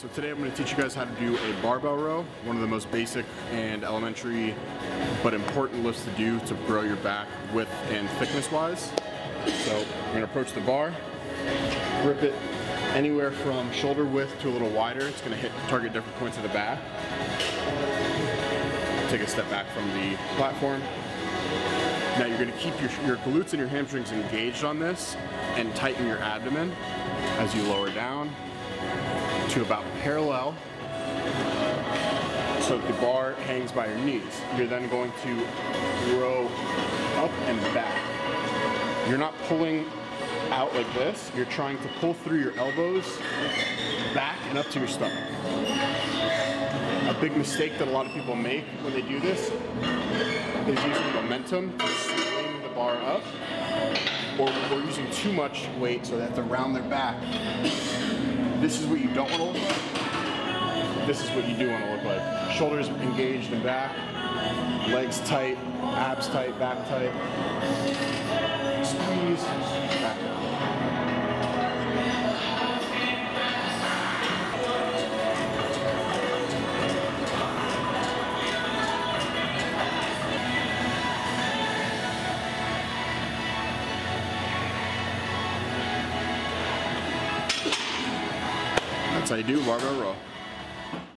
So today I'm going to teach you guys how to do a barbell row, one of the most basic and elementary but important lifts to do to grow your back width and thickness wise. So you're going to approach the bar, grip it anywhere from shoulder width to a little wider. It's going to hit target different points of the back. Take a step back from the platform. Now you're going to keep your, your glutes and your hamstrings engaged on this and tighten your abdomen as you lower down to about parallel so the bar hangs by your knees. You're then going to row up and back. You're not pulling out like this. You're trying to pull through your elbows back and up to your stomach. A big mistake that a lot of people make when they do this is using momentum to swing the bar up or, using too much weight so they have to round their back this is what you don't want to look like. This is what you do want to look like. Shoulders engaged and back, legs tight, abs tight, back tight. That's how you do barbell. row.